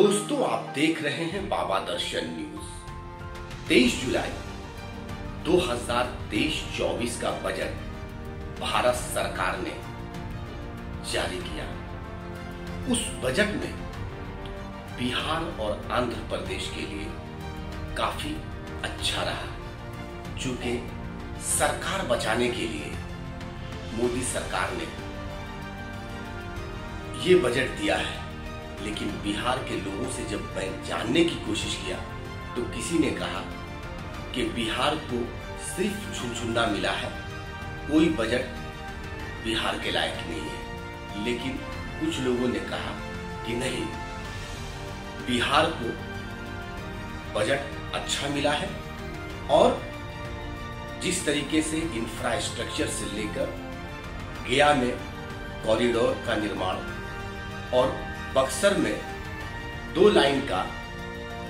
दोस्तों, आप देख रहे हैं बाबा दर्शन न्यूज़। 23 जुलाई 2023-24 का बजट भारत सरकार ने जारी किया। उस बजट में बिहार और आंध्र प्रदेश के लिए काफ़ी अच्छा रहा चूँकि सरकार बचाने के लिए मोदी सरकार ने ये बजट दिया है। लेकिन बिहार के लोगों से जब मैं जानने की कोशिश किया तो किसी ने कहा कि बिहार को सिर्फ़ झुनझुना मिला है। कोई बजट बिहार के लायक नहीं है। लेकिन कुछ लोगों ने कहा कि नहीं, बिहार को बजट अच्छा मिला है और जिस तरीके से इंफ्रास्ट्रक्चर से लेकर गया में कॉरिडोर का निर्माण और बक्सर में दो लाइन का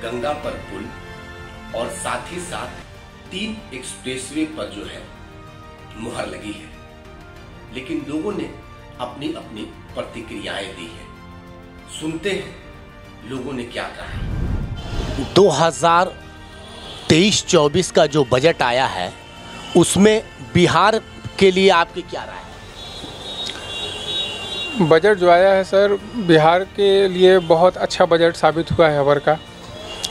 गंगा पर पुल और साथ ही साथ तीन एक्सप्रेसवे पर जो है, मुहर लगी है। लेकिन लोगों ने अपनी अपनी प्रतिक्रियाएँ दी है। सुनते हैं लोगों ने क्या कहा। 2023-24 का जो बजट आया है, उसमें बिहार के लिए आपकी क्या राय है? बजट जो आया है सर, बिहार के लिए बहुत अच्छा बजट साबित हुआ है अवर का।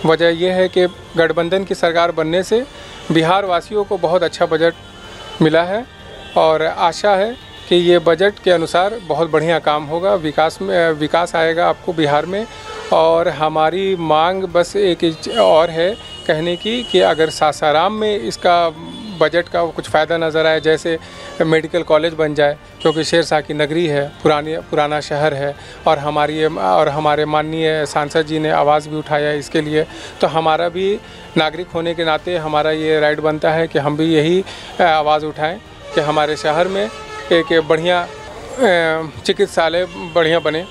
वजह यह है कि गठबंधन की सरकार बनने से बिहार वासियों को बहुत अच्छा बजट मिला है और आशा है कि ये बजट के अनुसार बहुत बढ़िया काम होगा, विकास में, विकास आएगा आपको बिहार में। और हमारी मांग बस एक और है कहने की कि अगर सासाराम में इसका बजट का कुछ फ़ायदा नज़र आए, जैसे मेडिकल कॉलेज बन जाए, क्योंकि शेर शाह की नगरी है, पुरानी, पुराना शहर है, और हमारी, और हमारे माननीय सांसद जी ने आवाज़ भी उठाया इसके लिए तो हमारा भी नागरिक होने के नाते हमारा ये राइट बनता है कि हम भी यही आवाज़ उठाएँ कि हमारे शहर में एक बढ़िया चिकित्सालय बढ़िया बने।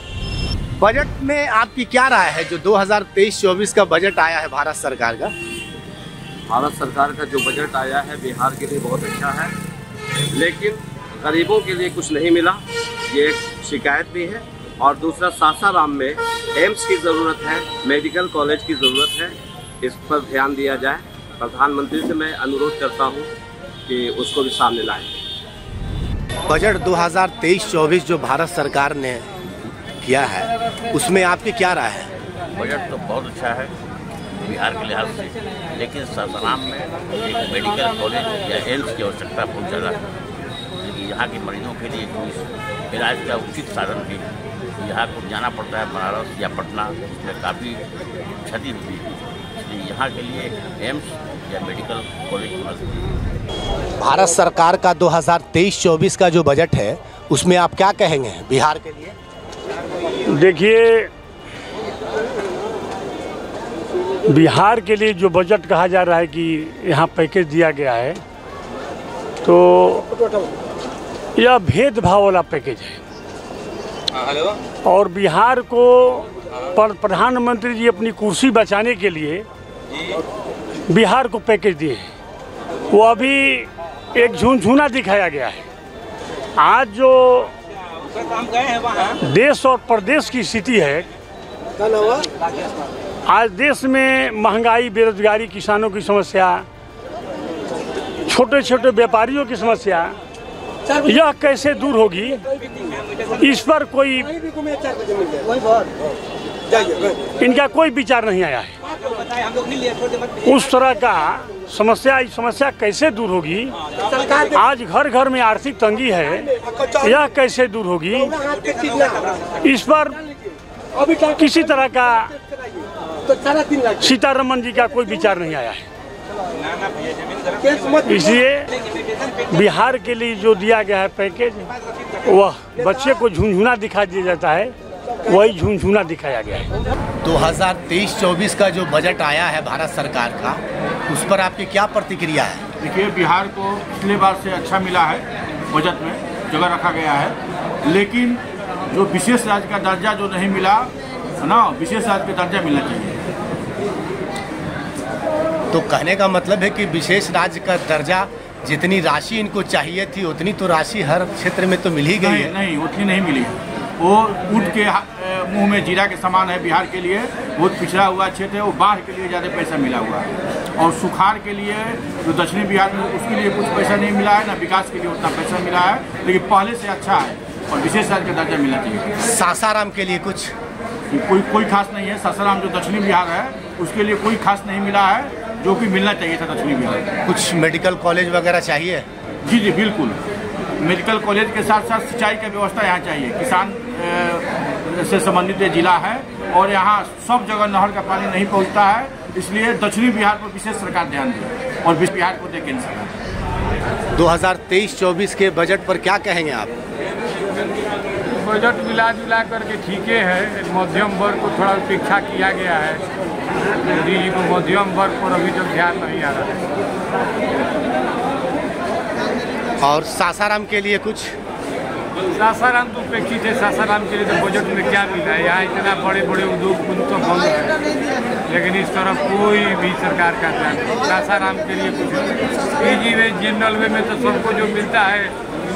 बजट में आपकी क्या राय है? जो 2023-24 का बजट आया है भारत सरकार का भारत सरकार का जो बजट आया है बिहार के लिए बहुत अच्छा है। लेकिन गरीबों के लिए कुछ नहीं मिला ये एक शिकायत भी है। और दूसरा सासाराम में एम्स की ज़रूरत है मेडिकल कॉलेज की ज़रूरत है इस पर ध्यान दिया जाए। प्रधानमंत्री से मैं अनुरोध करता हूँ कि उसको भी सामने लाएँ। बजट 2023-24 जो भारत सरकार ने किया है उसमें आपकी क्या राय है? बजट तो बहुत अच्छा है। बिहार के लिहाज से। लेकिन सासाराम में एक मेडिकल कॉलेज या एम्स की आवश्यकता बहुत ज़्यादा है। क्योंकि यहाँ के मरीजों के लिए कोई इलाज का उचित साधन भी यहाँ को जाना पड़ता है बनारस या पटना इसमें काफ़ी क्षति होती है। इसलिए यहाँ के लिए एम्स या मेडिकल कॉलेज भारत सरकार का 2023-24 का जो बजट है उसमें आप क्या कहेंगे बिहार के लिए? देखिए बिहार के लिए जो बजट कहा जा रहा है कि यहाँ पैकेज दिया गया है तो यह भेदभाव वाला पैकेज है। और बिहार को प्रधानमंत्री जी अपनी कुर्सी बचाने के लिए बिहार को पैकेज दिए हैं। वो अभी एक झुनझुना दिखाया गया है। आज जो देश और प्रदेश की स्थिति है आज देश में महँगाई, बेरोजगारी, किसानों की समस्या छोटे छोटे व्यापारियों की समस्या, यह कैसे दूर होगी? इस पर कोई इनका कोई विचार नहीं आया है। उस तरह का समस्या समस्या कैसे दूर होगी? आज घर घर में आर्थिक तंगी है। यह कैसे दूर होगी? इस पर किसी तरह का सीतारमन जी का कोई विचार नहीं आया है। इसलिए बिहार के लिए जो दिया गया है पैकेज वह बच्चे को झुंझुना दिखा दिया जाता है वही झुंझुना दिखाया गया है। 2023-24 का जो बजट आया है भारत सरकार का उस पर आपकी क्या प्रतिक्रिया है? देखिए बिहार को पिछले बार से अच्छा मिला है बजट में जगह रखा गया है। लेकिन जो विशेष राज्य का दर्जा जो नहीं मिला है ना विशेष राज्य का दर्जा मिलना चाहिए। तो कहने का मतलब है कि विशेष राज्य का दर्जा जितनी राशि इनको चाहिए थी उतनी तो राशि हर क्षेत्र में तो मिल ही गई है। नहीं उतनी नहीं मिली। वो ऊँट के मुँह में जीरा के समान है बिहार के लिए बहुत पिछड़ा हुआ क्षेत्र है वो बाढ़ के लिए ज़्यादा पैसा मिला हुआ है। और सुखाड़ के लिए जो दक्षिणी बिहार में उसके लिए कुछ पैसा नहीं मिला है ना विकास के लिए उतना पैसा मिला है लेकिन पहले से अच्छा है और विशेष राज्य का दर्जा मिलना चाहिए। सासाराम के लिए कुछ? कोई कोई खास नहीं है। सासाराम जो दक्षिणी बिहार है उसके लिए कोई खास नहीं मिला है। जो कि मिलना चाहिए था दक्षिणी बिहार में। कुछ मेडिकल कॉलेज वगैरह चाहिए? जी जी बिल्कुल। मेडिकल कॉलेज के साथ साथ सिंचाई की व्यवस्था यहाँ चाहिए। किसान से संबंधित ये जिला है और यहाँ सब जगह नहर का पानी नहीं पहुँचता है इसलिए दक्षिणी बिहार पर विशेष सरकार ध्यान दे और बिहार को दे केंद्र सरकार 2023-24 के बजट पर क्या कहेंगे आप? बजट मिला जुला करके ठीक है। मध्यम वर्ग को थोड़ा उपेक्षा किया गया है। मोदी जी को मध्यम वर्ग पर अभी तक ध्यान नहीं आ रहा है। और सासाराम के लिए कुछ? सासाराम तो उपेक्षित है सासाराम के लिए तो बजट में क्या मिला? है यहाँ इतना बड़े बड़े उद्योग कुंज तो बंद है। लेकिन इस तरफ़ कोई भी सरकार का ध्यान नहीं। सासाराम के लिए कुछ ईजी वे जनरल वे में तो सबको जो मिलता है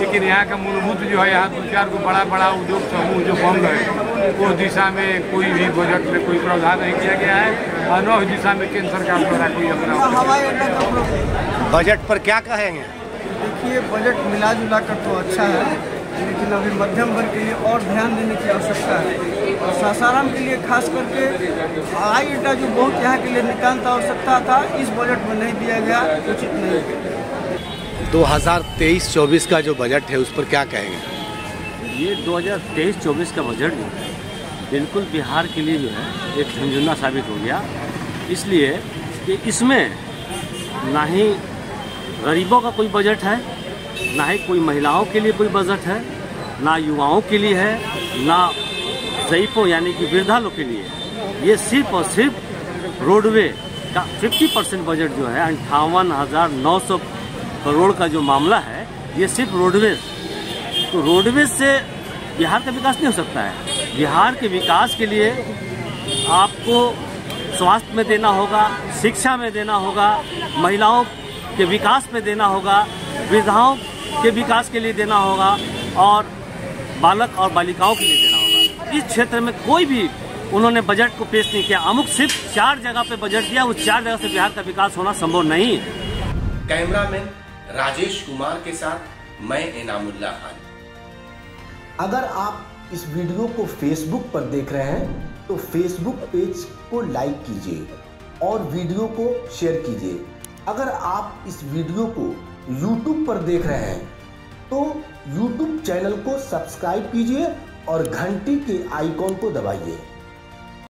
लेकिन यहाँ का मूलभूत जो है यहाँ दो चार को बड़ा बड़ा उद्योग समूह जो बंद है उस दिशा में कोई भी बजट में कोई प्रावधान नहीं किया गया है और न उस दिशा में केंद्र सरकार द्वारा कोई अपना हवाई अड्डा बजट पर क्या कहेंगे देखिए बजट मिला जुला कर तो अच्छा है लेकिन अभी मध्यम वर्ग के लिए और ध्यान देने की आवश्यकता है। और सासाराम के लिए खास करके हवाई अड्डा जो बहुत यहाँ के लिए नितान्त आवश्यकता था इस बजट में नहीं दिया गया उचित नहीं। है 2023-24 का जो बजट है, उस पर क्या कहेंगे? ये 2023-24 का बजट जो है, बिल्कुल बिहार के लिए जो है, एक झंझुना साबित हो गया। इसलिए कि इसमें ना ही गरीबों का कोई बजट है, ना ही कोई महिलाओं के लिए कोई बजट है, ना युवाओं के लिए है, ना ज़यीफ़ों यानी कि वृद्धा लोग के लिए। ये सिर्फ़ और सिर्फ़ रोडवे का 50 परसेंट बजट जो है, अंठावन हज़ार नौ सौ करोड़ का जो मामला है, ये सिर्फ़ रोडवेज़। तो रोडवेज़ से बिहार का विकास नहीं हो सकता है। बिहार के विकास के लिए आपको स्वास्थ्य में देना होगा, शिक्षा में देना होगा, महिलाओं के विकास में देना होगा, वृद्धाओं के विकास के लिए देना होगा, और बालक और बालिकाओं के लिए देना होगा। इस क्षेत्र में कोई भी उन्होंने बजट को पेश नहीं किया। अमुक सिर्फ़ चार जगह पे बजट दिया, उस चार जगह से बिहार का विकास होना संभव नहीं है। राजेश कुमार के साथ मैं इनामुल्ला खान। अगर आप इस वीडियो को फेसबुक पर देख रहे हैं तो फेसबुक पेज को लाइक कीजिए और वीडियो को शेयर कीजिए। अगर आप इस वीडियो को यूट्यूब पर देख रहे हैं तो यूट्यूब चैनल को सब्सक्राइब कीजिए और घंटी के आइकॉन को दबाइए।